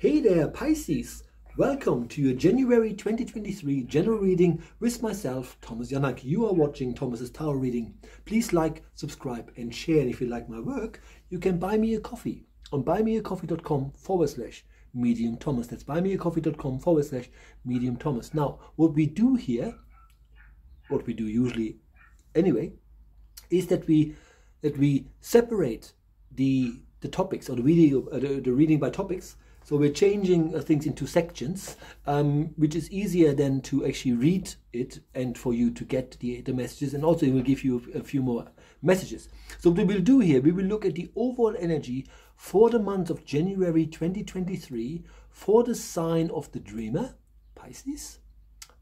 Hey there, Pisces! Welcome to your January 2023 general reading with myself, Thomas Janak. You are watching Thomas's Tarot reading. Please like, subscribe, and share. And if you like my work, you can buy me a coffee on buymeacoffee.com forward slash medium Thomas. That's buymeacoffee.com forward slash medium Thomas. Now, what we do here, what we do usually anyway, is that we that we separate the the topics or the reading uh, the, the reading by topics so we're changing uh, things into sections, um, which is easier than to actually read it and for you to get the, the messages. And also it will give you a, few more messages. So what we will do here, we will look at the overall energy for the month of January 2023 for the sign of the dreamer, Pisces.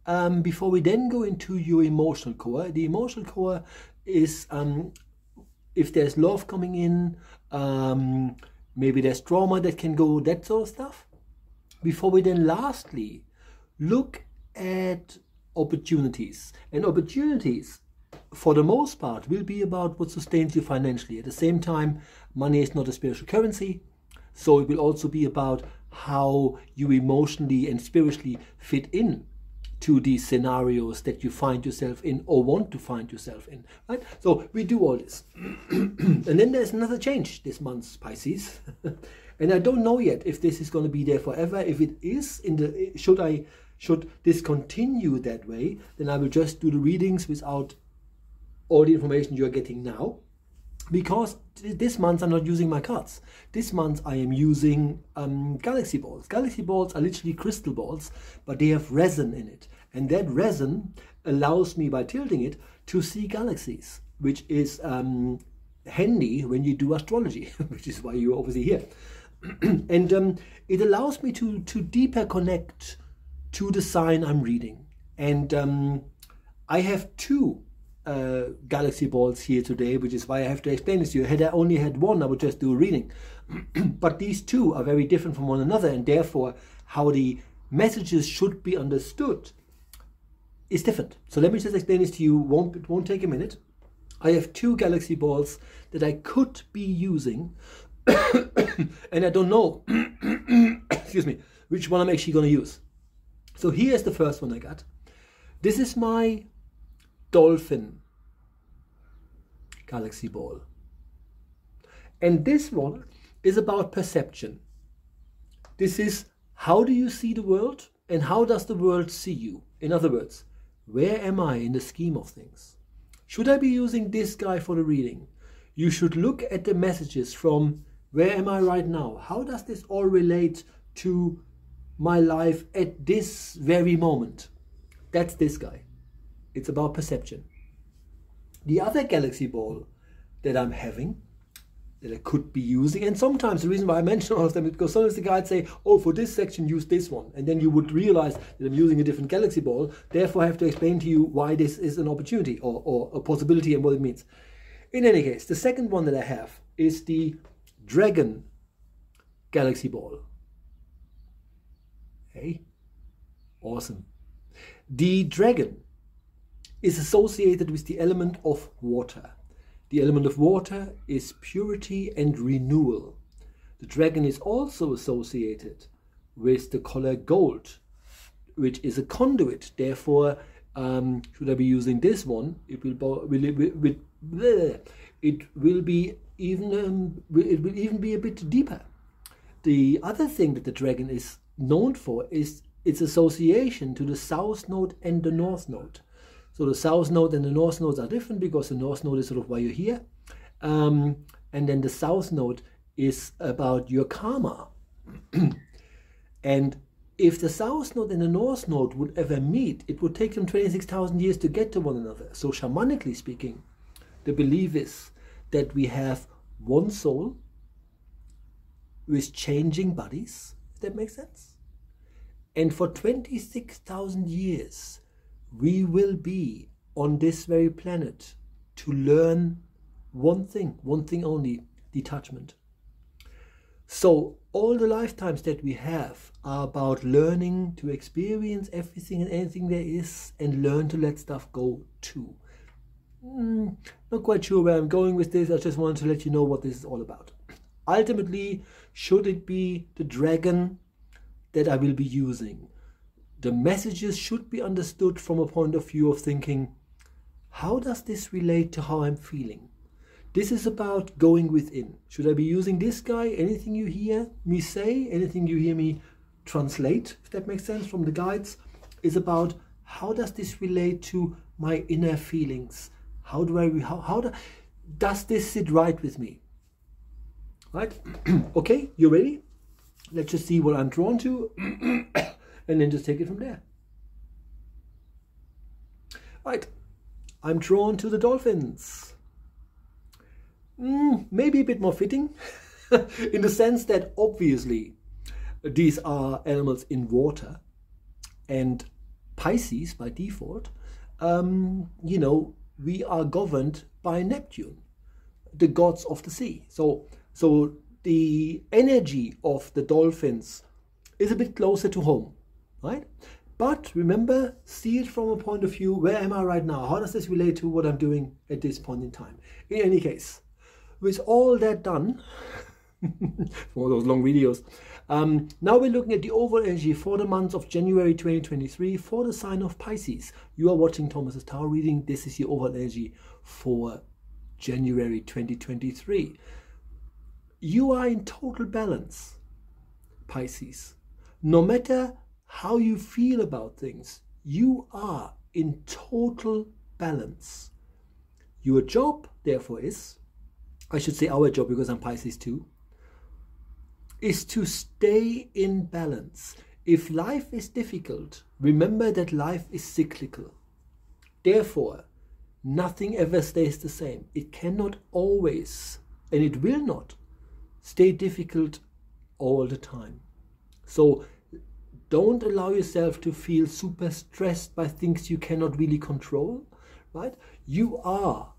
Um, before we then go into your emotional core, the emotional core is um, if there's love coming in, um, maybe there's trauma that can go, that sort of stuff. Before we then lastly look at opportunities. And opportunities, for the most part, will be about what sustains you financially. At the same time, money is not a spiritual currency. So it will also be about how you emotionally and spiritually fit in to these scenarios that you find yourself in or want to find yourself in right? So we do all this. And then there's another change this month pisces. And i don't know yet if this is going to be there forever. If it is in the should i should this continue that way then i will just do the readings without all the information you're getting now because this month I'm not using my cards. This month I am using um, galaxy balls. Galaxy balls are literally crystal balls, but they have resin in it. And that resin allows me, by tilting it, to see galaxies, which is um, handy when you do astrology, which is why you're obviously here. and um, it allows me to, to deeper connect to the sign I'm reading. And um, I have two uh, galaxy balls here today, which is why I have to explain this to you. Had I only had one, I would just do a reading. but these two are very different from one another, and therefore, how the messages should be understood is different. So let me just explain this to you. Won't, it won't take a minute. I have two galaxy balls that I could be using, and I don't know, excuse me, which one I'm actually going to use. So here's the first one I got. This is my dolphin galaxy ball. And this one is about perception. This is how do you see the world and how does the world see you? In other words, where am I in the scheme of things? Should I be using this guy for the reading? You should look at the messages from where am I right now? How does this all relate to my life at this very moment? That's this guy. It's about perception. The other galaxy ball that I'm having, that I could be using, and sometimes the reason why I mention all of them is because sometimes the guides say, oh, for this section, use this one. And then you would realize that I'm using a different galaxy ball. Therefore, I have to explain to you why this is an opportunity or, or a possibility and what it means. In any case, the second one that I have is the Dragon Galaxy Ball. Hey, awesome. The Dragon is associated with the element of water. The element of water is purity and renewal. The dragon is also associated with the color gold, which is a conduit. Therefore, um, should I be using this one, it will, will, it, will, it will be even um, it will even be a bit deeper. The other thing that the dragon is known for is its association to the south node and the north node. So the south node and the north nodes are different because the north node is sort of why you're here. Um, and then the south node is about your karma. and if the south node and the north node would ever meet, it would take them 26,000 years to get to one another. So, shamanically speaking, the belief is that we have one soul with changing bodies, if that makes sense. And for 26,000 years, we will be on this very planet to learn one thing, one thing only detachment. So, all the lifetimes that we have are about learning to experience everything and anything there is and learn to let stuff go too. Mm, not quite sure where I'm going with this, I just wanted to let you know what this is all about. Ultimately, should it be the dragon that I will be using. The messages should be understood from a point of view of thinking, how does this relate to how I'm feeling? This is about going within. Should I be using this guy? Anything you hear me say, anything you hear me translate, if that makes sense, from the guides, is about how does this relate to my inner feelings? How do I, how, how do, does this sit right with me? Right? okay, you ready? Let's just see what I'm drawn to and then just take it from there. Right, I'm drawn to the dolphins. Mm, maybe a bit more fitting in the sense that obviously these are animals in water and Pisces by default, um, you know, we are governed by Neptune, the gods of the sea. So, so the energy of the dolphins is a bit closer to home, right? But remember, see it from a point of view, where am I right now? How does this relate to what I'm doing at this point in time? In any case, with all that done, for those long videos, um, now we're looking at the overall energy for the month of January 2023 for the sign of Pisces. You are watching Thomas's Tarot reading. This is your overall energy for January 2023. You are in total balance, Pisces. No matter how you feel about things, you are in total balance. Your job, therefore, is I should say our job because I'm Pisces too is to stay in balance. If life is difficult, remember that life is cyclical. Therefore, nothing ever stays the same. It cannot always, and it will not, stay difficult all the time. So don't allow yourself to feel super stressed by things you cannot really control, right? You are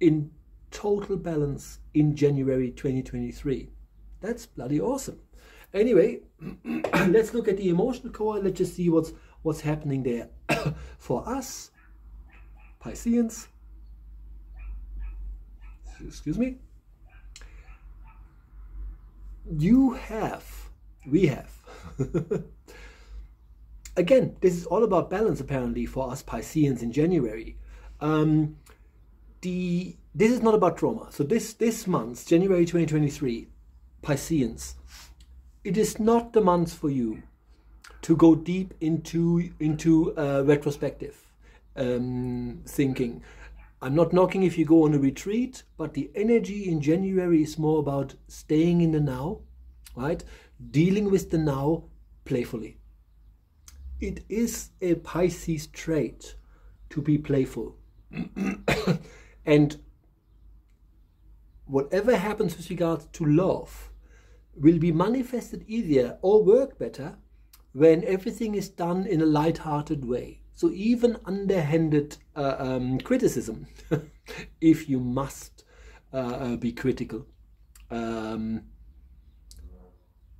in total balance in January 2023. That's bloody awesome. Anyway, let's look at the emotional core. Let's just see what's what's happening there. For us, Pisceans, excuse me, you have, we have. Again, this is all about balance apparently for us Pisceans in January. Um, the this is not about trauma. So this this month, January 2023, Pisceans, it is not the month for you to go deep into into uh, retrospective um, thinking. I'm not knocking if you go on a retreat, but the energy in January is more about staying in the now, right? Dealing with the now playfully. It is a Pisces trait to be playful. and whatever happens with regard to love, will be manifested easier or work better when everything is done in a light-hearted way. So even underhanded uh, um, criticism, if you must uh, uh, be critical, um,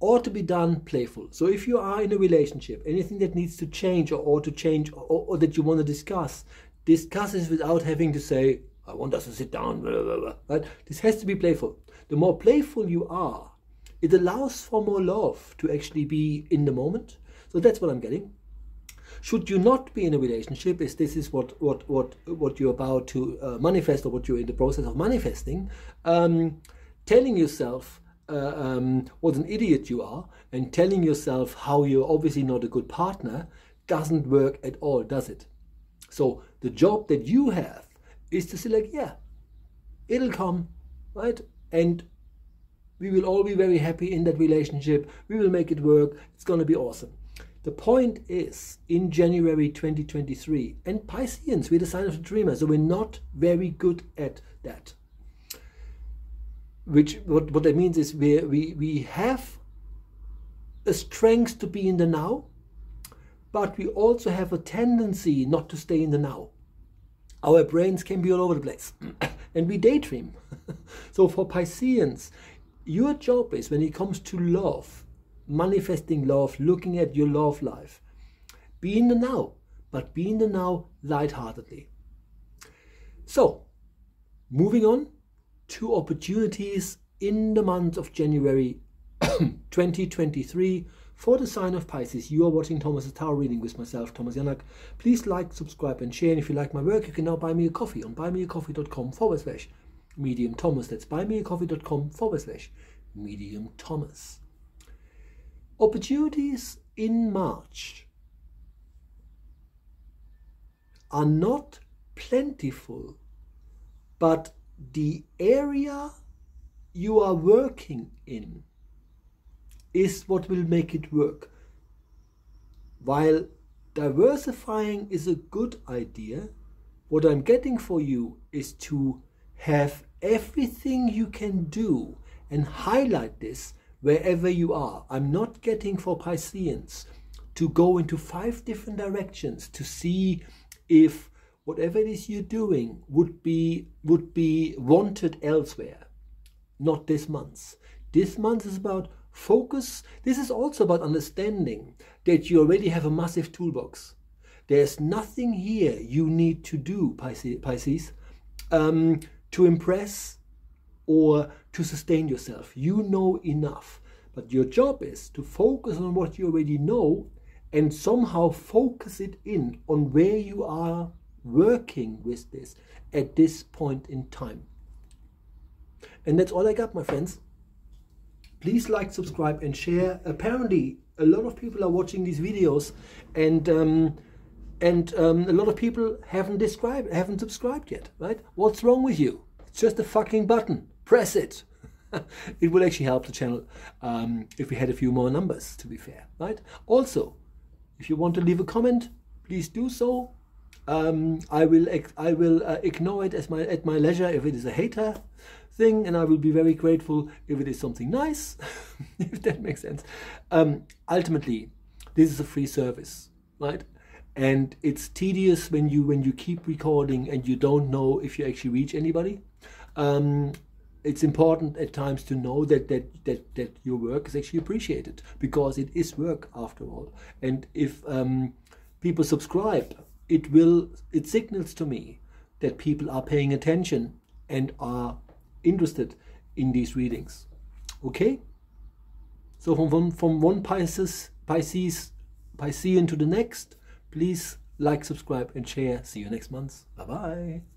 ought to be done playful. So if you are in a relationship, anything that needs to change or, or to change or, or, that you want to discuss, discuss this without having to say, I want us to sit down, blah, blah, blah, right? This has to be playful. The more playful you are, it allows for more love to actually be in the moment. So that's what I'm getting. Should you not be in a relationship, is this is what what what what you're about to uh, manifest or what you're in the process of manifesting, um, telling yourself uh, um, what an idiot you are and telling yourself how you're obviously not a good partner doesn't work at all, does it? So the job that you have is to say like, yeah, it'll come, right? And we will all be very happy in that relationship. We will make it work. It's going to be awesome. The point is, in January 2023, and Pisceans, we're the sign of the dreamer, so we're not very good at that. Which what, what that means is we we we have a strength to be in the now, but we also have a tendency not to stay in the now. Our brains can be all over the place, and we daydream. so for Pisceans, your job is when it comes to love, manifesting love, looking at your love life, be in the now, but be in the now lightheartedly. So, moving on to opportunities in the month of January 2023 for the sign of Pisces. You are watching Thomas's Tarot reading with myself, Thomas Janak. Please like, subscribe, and share. And if you like my work, you can now buy me a coffee on buymeacoffee.com forward slash medium Thomas. That's buymeacoffee.com forward slash medium Thomas. Opportunities in March are not plentiful, but the area you are working in is what will make it work. While diversifying is a good idea, what I'm getting for you is to have everything you can do and highlight this wherever you are. I'm not getting for Pisceans to go into five different directions to see if whatever it is you're doing would be would be wanted elsewhere not this month this month is about focus. This is also about understanding that you already have a massive toolbox. There's nothing here you need to do pisces um, to impress or to sustain yourself. You know enough. But your job is to focus on what you already know and somehow focus it in on where you are working with this at this point in time. And that's all I got, my friends. Please like, subscribe, and share. Apparently, a lot of people are watching these videos, and um, and um, a lot of people haven't described, haven't subscribed yet. Right? What's wrong with you? It's just a fucking button. Press it. it would actually help the channel um, if we had a few more numbers. To be fair, right? Also, if you want to leave a comment, please do so um, I will I will uh, ignore it as my at my leisure if it is a hater thing, and I will be very grateful if it is something nice, if that makes sense. Um, ultimately, this is a free service, right? And it's tedious when you when you keep recording and you don't know if you actually reach anybody. Um, it's important at times to know that, that that that your work is actually appreciated because it is work after all. And if um, people subscribe it will it signals to me that people are paying attention and are interested in these readings. Okay? So from one, from one Pisces, Pisces, Piscean to the next, please like, subscribe, and share. See you next month. Bye bye.